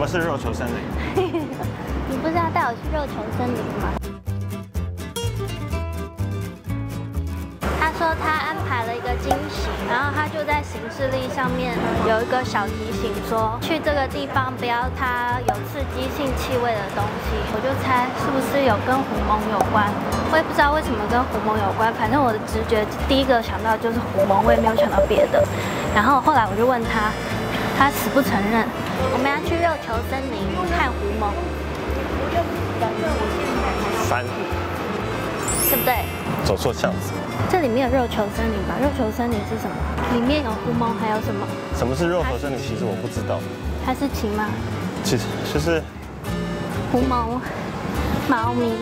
么是肉球森林？你不是要带我去肉球森林吗？他说他安排了一个惊喜，然后他就在行事历上面有一个小提醒，说去这个地方不要它有刺激性气味的东西。我就猜是不是有跟狐獴有关？我也不知道为什么跟狐獴有关，反正我的直觉第一个想到就是狐獴，我也没有想到别的。然后后来我就问他，他死不承认。我们要去肉球森林看狐獴，三，对不对？走错巷子。这里面有肉球森林吧？肉球森林是什么？里面有狐獴，还有什么？什么是肉球森林？其实我不知道。它是禽吗？其实就是狐獴、猫咪。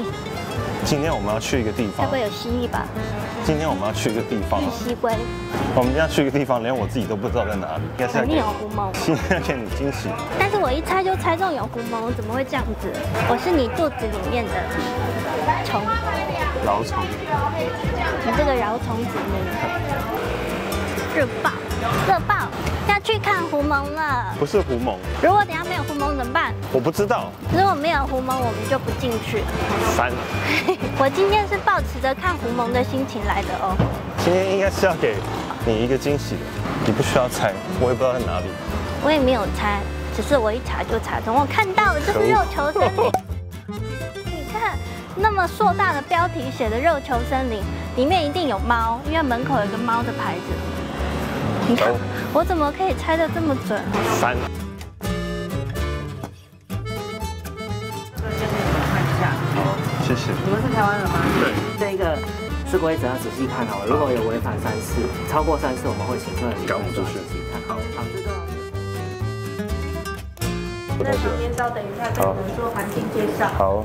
今天我们要去一个地方。会不会有蜥蜴吧？今天我们要去一个地方。玉溪龟。我们今天要去一个地方，连我自己都不知道在哪里。应该是有狐獴。今天要给你惊喜。但是我一猜就猜中有狐獴，怎么会这样子？我是你肚子里面的虫。蛲虫。你这个饶虫子你？热爆！热爆！要去看狐獴了。不是狐獴。如果等下没有狐獴怎么办？我不知道。如果没有狐獴，我们就不进去。三。我今天是抱持着看狐獴的心情来的哦。今天应该是要给你一个惊喜的，你不需要猜，我也不知道在哪里。我也没有猜，只是我一查就查中，我看到了，这是肉球森林。你看，那么硕大的标题写的肉球森林，里面一定有猫，因为门口有个猫的牌子。你看，我怎么可以猜的这么准？三。好，谢谢。你们是台湾人吗？对。这个是规则，要仔细看好了。如果有违反三次，超过三次，我们会请客人赶我们出去。仔细看好。好，这个。在旁边稍等一下，跟我们做环境介绍。好，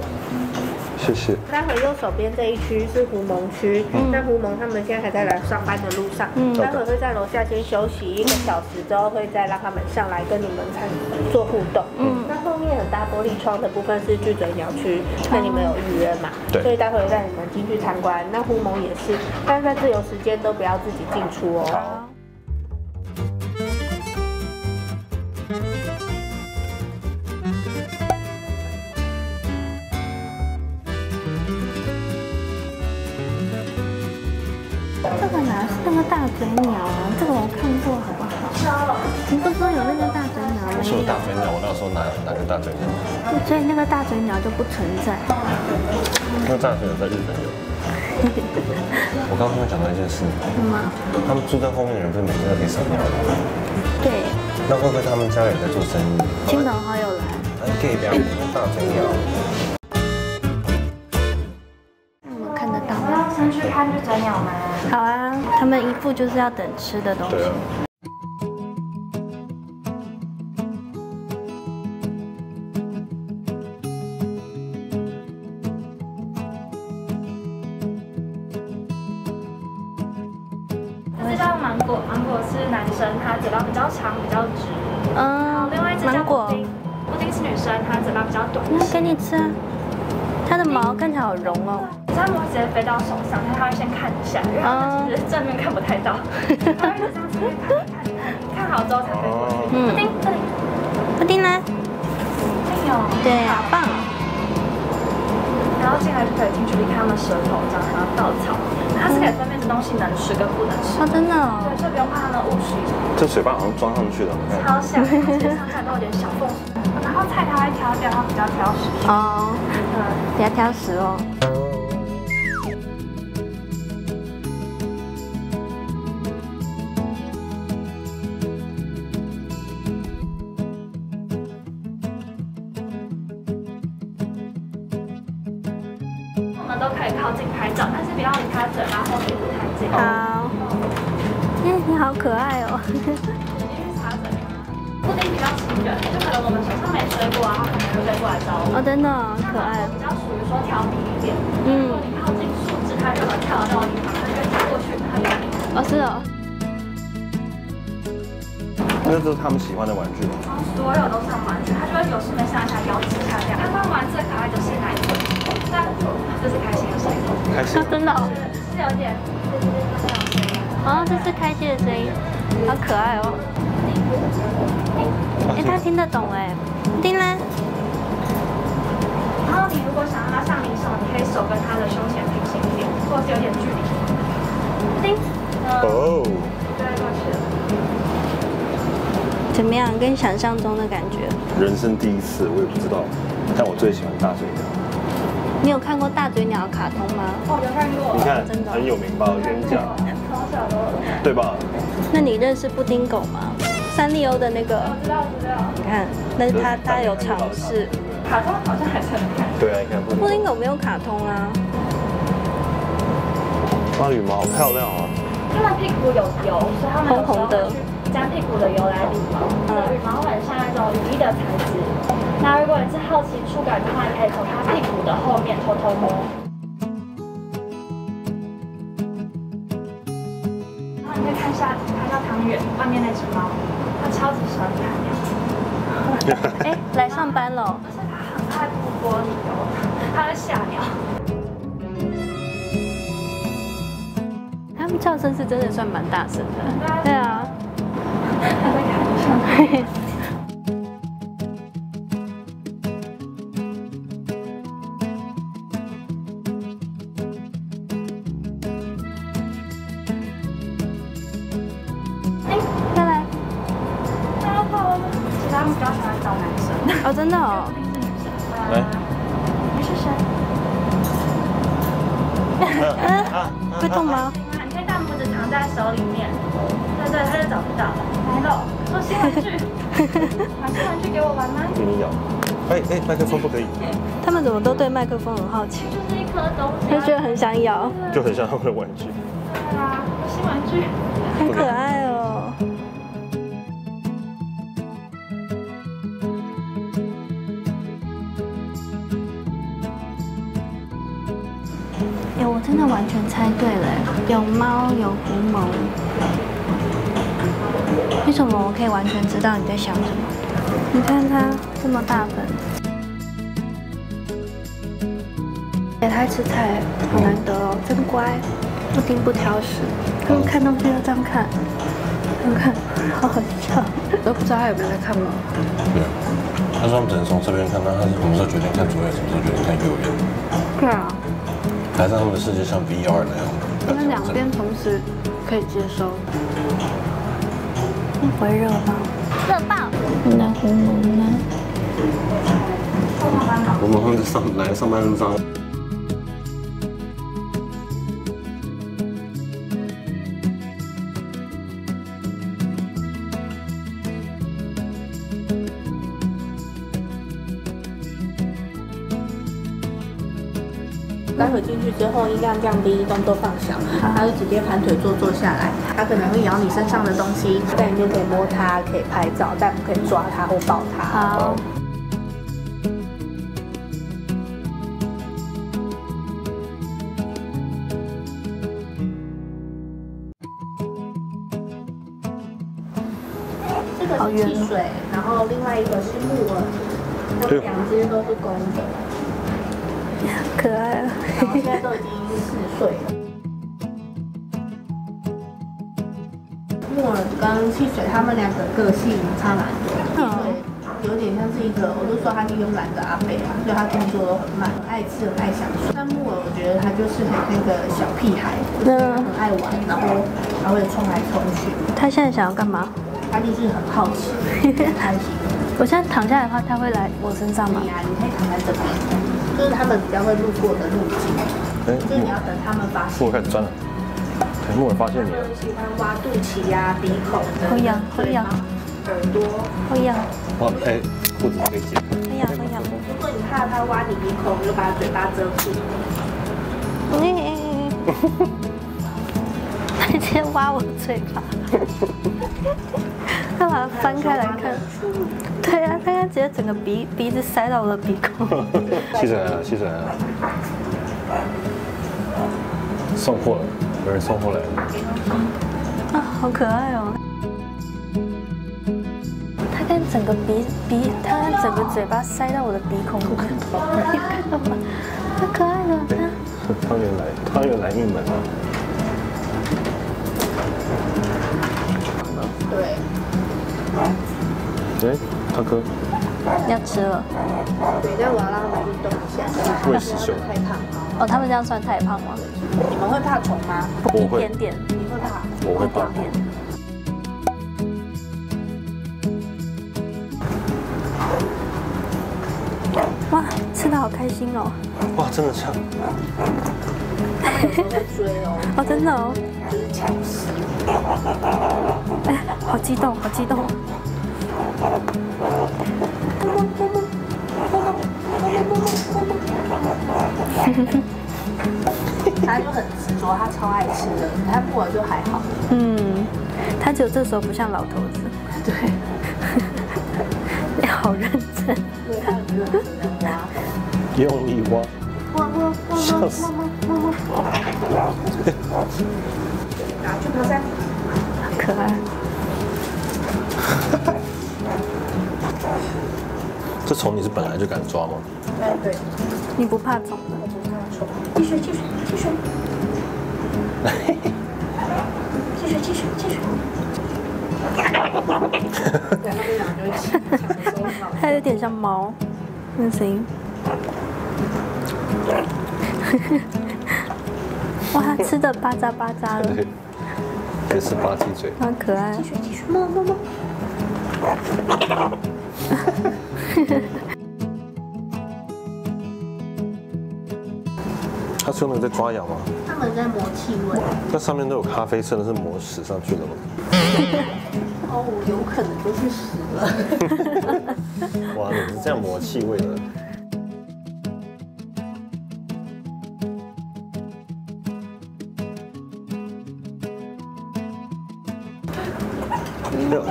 谢谢。待会右手边这一区是狐獴区，那狐獴他们现在还在来上班的路上，待会会在楼下先休息一个小时，之后会再让他们上来跟你们参做互动。嗯，那后面很大玻璃窗的部分是巨嘴鸟区，那你们有预约嘛？对。所以待会带你们进去参观。那狐獴也是，但是在自由时间都不要自己进出哦。个哪是那个大嘴鸟啊？这个我看过，好不好？你不说有那个大嘴鸟吗？我说大嘴鸟，我那时候哪哪个大嘴鸟？所以那个大嘴鸟就不存在。那大嘴鸟在日本有。我刚刚跟讲到一件事。什么？他们住在后面的人不是每天都可以撒尿吗？对。那会不会他们家里在做生意？亲朋好友来。可以不要大嘴鸟。先去看巨嘴鸟吗？好啊，他们一副就是要等吃的东西。这叫芒果，芒果是男生，他嘴巴比较长，比较直。嗯，另外一只叫布丁，布丁是女生，她嘴巴比较短。那给你吃啊，它的毛看起来好绒哦。这样不会直接飞到手上，但他会先看一下，因为它其实正面看不太到，他会这样子看看看，看好之后才飞过去。布丁，这里，布丁呢？哎呦，对，好棒。然后进来就可以近距离看它们舌头，这样还有稻草，它是可以分辨这东西能吃跟不能吃。哦，真的哦。对，所以不用怕它们误食。这嘴巴好像装上去的。超像，其实上下都有点小缝。然后菜它会挑掉，它比较挑食。哦，嗯，比较挑食哦。们都可以靠近拍照，但是不要离它嘴巴后鼻子太近。好。哎，你好可爱哦。布丁比较亲人，就可能我们手上没水果啊，它可能就会过来找我们。哦，真的可爱。比较属于说调皮一点。嗯。如果你靠近树枝，它就会跳到那个地方，它就会跳过去，很远。哦，是哦。那都是他们喜欢的玩具吗？所有都是玩具，它就会有事没事下摇几下这样。他们玩最可爱就是奶头，但这是开心的声音。开心。真的。是有点。哦，这是开心的声音，好可爱哦。哎，他听得懂哎，丁呢？后你如果想让他上你手，你可以手跟他的胸前平行一点，或者是有点距离。叮，哦，对，过去了。怎么样？跟想象中的感觉？人生第一次，我也不知道，但我最喜欢大嘴鸟。你有看过大嘴鸟卡通吗？哦，有看过。你看真的哦很有名吧？我跟你讲，从小都。对吧？那你认识布丁狗吗？三丽鸥的那个，我知道，知道。你看，那是他他有尝试。卡通好像还是很看。对啊，你看布丁狗没有卡通啊。哇，羽毛好漂亮啊！它们屁股有油，所以它们有时候红红的会去沾屁股的油来理毛。它的羽毛很像那种羽衣的材质。那如果你是好奇触感的话，你可以从它屁股的后面偷偷摸。然后你可以看下看到唐远外面那只猫，它超级喜欢看鸟，哎，来上班了。而且它很爱扑玻璃哦，它会吓鸟。他们叫声是真的算蛮大声的。对啊。它在 看上。来，你是谁？嗯，会动吗？你可以大拇指藏在手里面，对对，他就找不到了。来 了，说新玩具，把新玩具给我玩吗？给你咬。哎哎，麦克风不可以，他们怎么都对麦克风很好奇，就是一颗东西，就觉得很想咬，就很像他们的玩具。对啊，新玩具。很可爱哦。完全猜对了，有猫有狐獴。为什么我可以完全知道你在想什么？你看它这么大本，给，它吃菜，好难得哦，真乖，不丁不挑食。他们看东西要这样看，这样看，好好笑。我都不知道他有没有在看吗？对啊，他说他们只能从这边看，那他是什么时候决定看左眼，什么时候决定看右眼？对啊，还是他们的世界像 VR 那样？因为两边同时可以接收。不会热吗？热爆！那狐獴呢？我们会在上来上班路上。待会进去之后，音量降低，动作放小，它就直接盘腿坐坐下来。它可能会咬你身上的东西，在里面可以摸它，可以拍照，但不可以抓它或抱它。好。这个是汽水，然后另外一个是木耳，它们两只都是公的，可爱啊！然后现在都已经四岁了。木耳跟汽水，他们两个个性差蛮多。汽水有点像是一个，我都说他是慵懒的阿贝嘛，所以他动作都很慢，很爱吃，很爱享受。但木耳，我觉得他就是很那个小屁孩，就是很爱玩，然后还会冲来冲去。他现在想要干嘛？他就是很好奇，很开心。我现在躺下来的话，他会来我身上吗你可以躺在这边，就是他们比较会路过的路径，哎，就是你要等他们发现。木耳开始钻了。哎，木耳发现你了。喜欢挖肚脐呀、鼻孔的，会痒会痒耳朵。会痒，哇，哎，裤子可以解开。会痒，会痒。如果你怕它挖你鼻孔，你就把嘴巴遮住。他 直接挖我嘴巴，他把它翻开来看。对啊，他刚直接整个鼻鼻子塞到我的鼻孔。吸水来了，吸水来了。送货了，有人送货来了。啊，好可爱哦！他跟整个鼻鼻，它跟整个嘴巴塞到我的鼻孔，你看到吗？太可爱了，看。汤圆来，汤圆来应门了。对，哎，大哥，要吃了。对，但我要让他们运动一下，喂食秀太胖。哦，他们这样算太胖吗？你们会怕虫吗？一我会点点，你会怕？我会怕一点点。哇，吃的好开心哦！哇，真的像他们有时候会追哦，哦，真的哦，就是抢食。哎，好激动，好激动！他就很执着，他超爱吃的，他不玩就还好。嗯，他只有这时候不像老头子，对，你 好认真。对他很认真在挖。用力挖，挖挖挖笑死！拿去爬山。可爱。这虫你是本来就敢抓吗？哎，对，你不怕虫的？我不怕虫。继续，继续，继续。继续，继续，继续。对，他们俩就一起抢的时候很好它有点像猫，那声音。哇，它吃的巴扎巴扎了，对，也是八鸡嘴。好可爱。继续，继续，摸摸摸。它是用那个在抓痒吗？他们在磨气味。那上面都有咖啡色的，是磨屎上去的吗？哦，有可能就是屎了。哇，你是这样磨气味的？没有，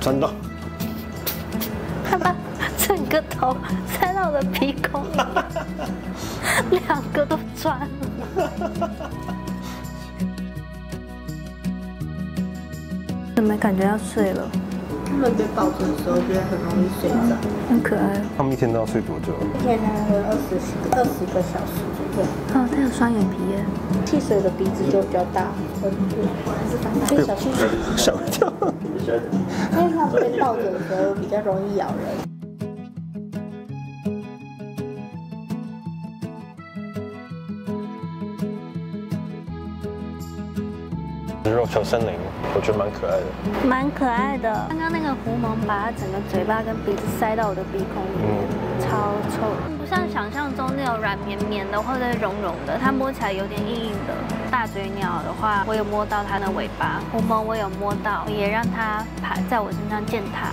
钻到。整个头塞到我的鼻孔里，两个都钻了。怎么感觉要睡了？他们被抱着的时候，觉得很容易睡着。很可爱。他们一天都要睡多久？一天大概二十二十个小时左右。哦，他有双眼皮耶。汽水的鼻子就比较大，很多。果然是反大。小汽水，吓我一跳。因为它们被抱着的时候比较容易咬人。肉球森林，我觉得蛮可爱的。蛮可爱的。刚刚那个狐獴把它整个嘴巴跟鼻子塞到我的鼻孔里面，超臭。不像想象中那种软绵绵的或者绒绒的，它摸起来有点硬硬的。大嘴鸟的话，我有摸到它的尾巴；狐獴我有摸到，也让它爬在我身上践踏。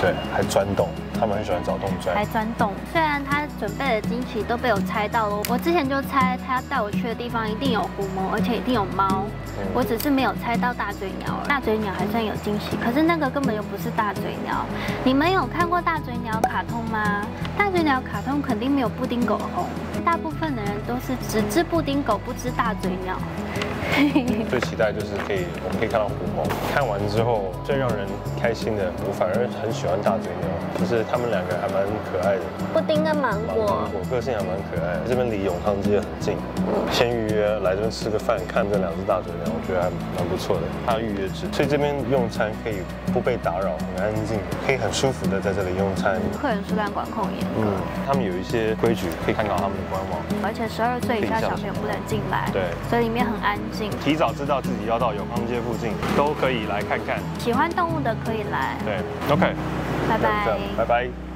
对，还钻洞，他们很喜欢找洞钻。还钻洞。虽然他准备的惊喜都被我猜到了，我之前就猜他带我去的地方一定有狐獴，而且一定有猫。我只是没有猜到大嘴鸟，大嘴鸟还算有惊喜，可是那个根本就不是大嘴鸟。你们有看过大嘴鸟卡通吗？大嘴鸟卡通肯定没有布丁狗红，大部分的人都是只知布丁狗，不知大嘴鸟。最期待就是可以，我们可以看到狐獴。看完之后，最让人开心的，我反而很喜欢大嘴鸟，就是他们两个还蛮可爱的。布丁跟芒果，我个性还蛮可爱的。这边离永康街很近，先预约来这边吃个饭，看这两只大嘴鸟，我觉得还蛮不错的。它预约制，所以这边用餐可以不被打扰，很安静，可以很舒服的在这里用餐。客人数量管控严格，嗯，他们有一些规矩，可以看到他们的官网。而且十二岁以下小朋友不能进来，对，所以里面很安静。提早知道自己要到永康街附近，都可以来看看。喜欢动物的可以来，对，OK，拜拜。拜拜。